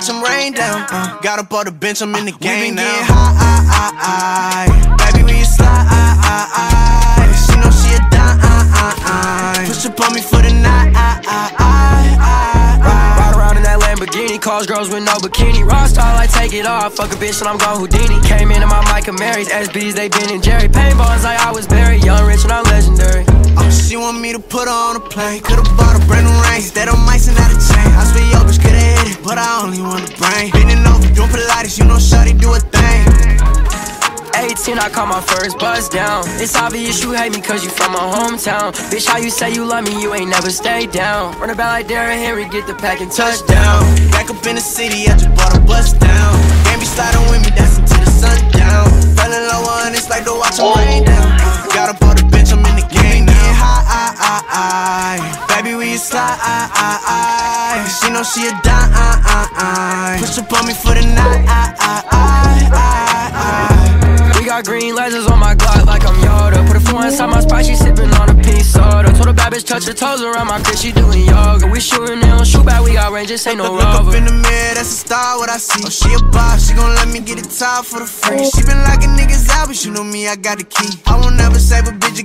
watch them rain down. Uh, got up on the bench, I'm in the game now. High, high, high, high. Baby, when you slide, she know she a dime. Push up on me for the night. Ride around in that Lamborghini, calls girls with no bikini. Rockstar, like take it off, fuck a bitch and I'm gone Houdini. Came into my Mike and Mary's, SBs, they Ben and Jerry. Paintballs like I was Barry, young, rich, and I'm legendary. Oh, she want me to put her on a plane. Could've bought a brand new ring. Instead of mice and could've hit it, but I only want the brain. Bending over, doing Pilates, you know Shorty do a thing. 18, I caught my first buzz down. It's obvious you hate me cause you from my hometown. Bitch, how you say you love me, you ain't never stayed down. Run about like Derrick Henry, get the pack and touchdown. Back up in the city, I just bought a bus down. Can't be sliding with me, dancing to the sundown. Fell in love with it's like the watch them rain oh. down. Got up on the bench, I'm in the game now. High, high, high, high. Baby, when you slide, she know she a dime. Push up on me for the night. We got green lasers on my Glock like I'm Yoda. Put a four inside my spot, she sipping on a pink soda. Told a bad bitch touch her toes around my crib, she doing yoga. We shooting, they don't shoot back, we got range, this ain't no Look rubber. up in the mirror, that's a star, what I see. Oh, she a boss, she gon' let me get it top for the free. She been locking niggas out, but you know me, I got the key. I won't never save a bitch to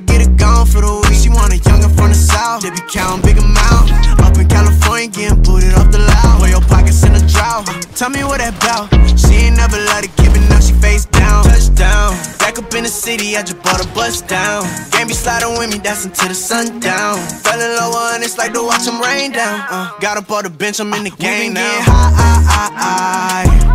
Tell me what that bout. She ain't never let it it, now she face down. Touchdown. Back up in the city, I just bought a bus down. Game be sliding with me, dancing to the sundown. Fell in love with it's like to watch them rain down. Uh, got up on the bench, I'm in the game now. High, high,